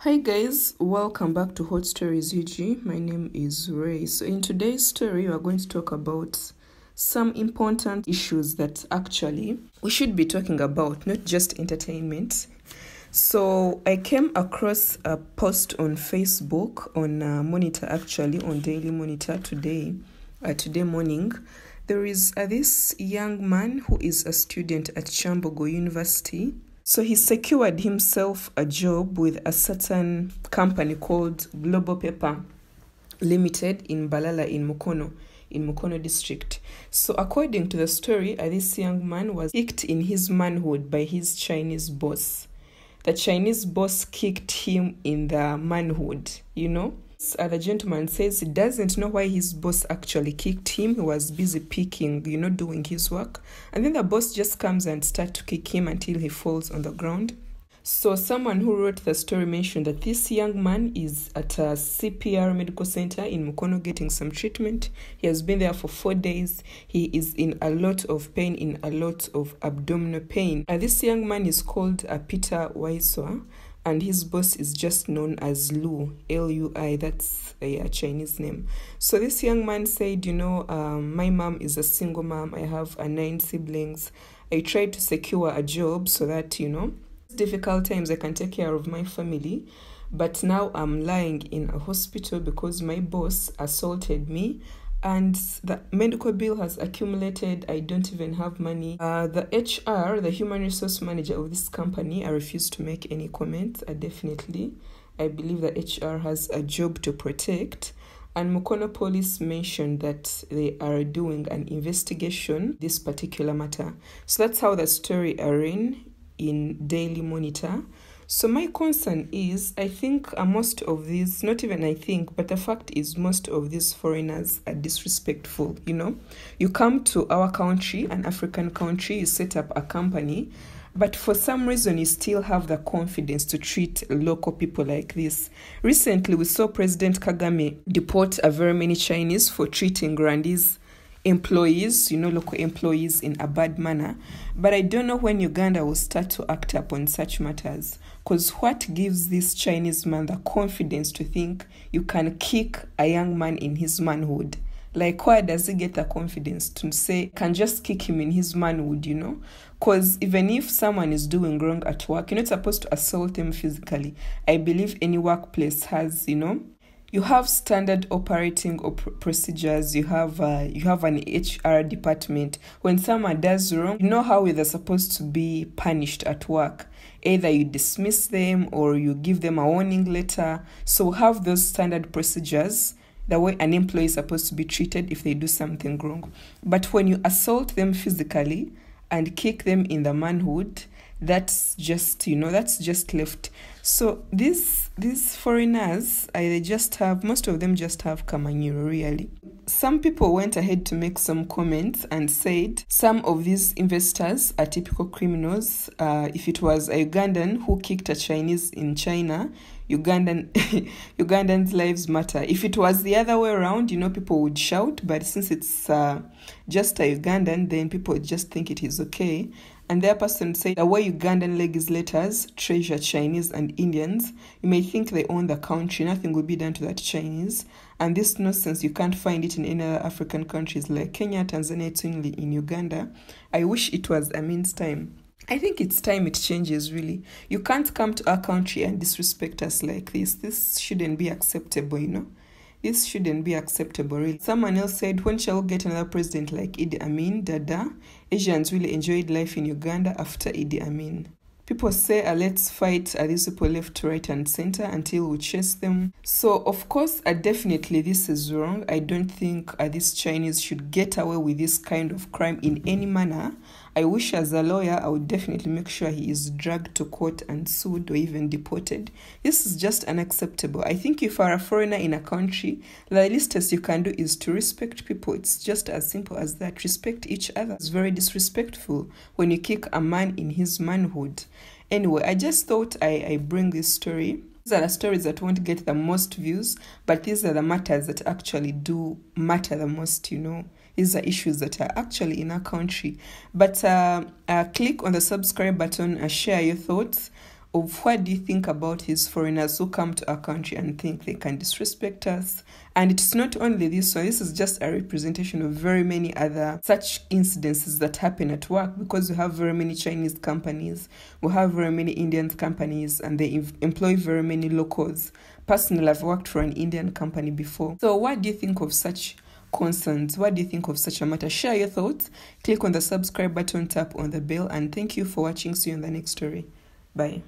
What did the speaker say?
Hi guys, welcome back to Hot Stories UG. My name is Rae. So in today's story, we are going to talk about some important issues that actually we should be talking about, not just entertainment. So I came across a post on Facebook on uh, Monitor actually on Daily Monitor today, uh, today morning. There is uh, this young man who is a student at Kyambogo University so he secured himself a job with a certain company called Global Paper Limited in Balala in Mukono, in Mukono district. So according to the story, uh, this young man was kicked in his manhood by his Chinese boss. The Chinese boss kicked him in the manhood, you know. Uh, the gentleman says he doesn't know why his boss actually kicked him. He was busy picking, you know, doing his work. And then the boss just comes and starts to kick him until he falls on the ground. So, someone who wrote the story mentioned that this young man is at a CPR medical center in Mukono getting some treatment. He has been there for four days. He is in a lot of pain, in a lot of abdominal pain. And this young man is called uh, Peter Waiswa and his boss is just known as Lu, L U I, that's a, a, Chinese name. So this young man said, You know, um, my mom is a single mom, I have uh, nine siblings. I tried to secure a job so that, you know, difficult times I can take care of my family. But now I'm lying in a hospital because my boss assaulted me and the medical bill has accumulated. I don't even have money. Uh, the HR, the human resource manager of this company, I refuse to make any comments. I definitely, I believe that HR has a job to protect. And Mukono police mentioned that they are doing an investigation this particular matter. So that's how the story ran in Daily Monitor. So my concern is I think uh, most of these, not even I think, but the fact is most of these foreigners are disrespectful, you know. You come to our country, an African country, you set up a company, but for some reason you still have the confidence to treat local people like this. Recently we saw President Kagame deport a very many Chinese for treating Rwandese employees, you know, local employees in a bad manner. But I don't know when Uganda will start to act upon such matters. Because what gives this Chinese man the confidence to think you can kick a young man in his manhood? Like, where does he get the confidence to say, can just kick him in his manhood, you know? Because even if someone is doing wrong at work, you're not supposed to assault them physically. I believe any workplace has, you know, you have standard operating op- procedures. You have uh, you have an hr department. When someone does wrong you know how they're supposed to be punished at work. Either you dismiss them or you give them a warning letter. So have those standard procedures the way an employee is supposed to be treated if they do something wrong. But when you assault them physically and kick them in the manhood that's just you know that's just left. So these these foreigners I, just have most of them just have kamanyiro really. Some people went ahead to make some comments and said some of these investors are typical criminals. Uh, if it was a ugandan who kicked a chinese in china ugandan ugandans lives matter if it was the other way around you know people would shout but since it's uh, just a ugandan then people just think it is okay and their person said the way Ugandan legislators treasure Chinese and Indians, you may think they own the country, nothing will be done to that Chinese. And this nonsense, you can't find it in any other African countries like Kenya, Tanzania, it's only in Uganda. I wish it was Amin's time. I think it's time it changes, really. You can't come to our country and disrespect us like this. This shouldn't be acceptable, you know. This shouldn't be acceptable, really. Someone else said, when shall we get another president like Idi Amin, Dada? Asians really enjoyed life in Uganda after Idi Amin. People say, uh, let's fight uh, these people left, right, and center until we chase them. So, of course, uh, definitely this is wrong. I don't think uh, these Chinese should get away with this kind of crime in any manner. I wish, as a lawyer, I would definitely make sure he is dragged to court and sued or even deported. This is just unacceptable. I think if you're a foreigner in a country, the least you can do is to respect people. It's just as simple as that. Respect each other. It's very disrespectful when you kick a man in his manhood. Anyway, I just thought I, I bring this story. These are the stories that won't get the most views, but these are the matters that actually do matter the most, you know. These are issues that are actually in our country. But uh, uh, click on the subscribe button, and share your thoughts of what do you think about these foreigners who come to our country and think they can disrespect us. And it's not only this one, this is just a representation of very many other such incidences that happen at work because we have very many Chinese companies, we have very many Indian companies, and they employ very many locals. Personally, I've worked for an Indian company before. So, what do you think of such? Concerns. What do you think of such a matter? Share your thoughts. Click on the subscribe button, tap on the bell, and thank you for watching. See you in the next story. Bye.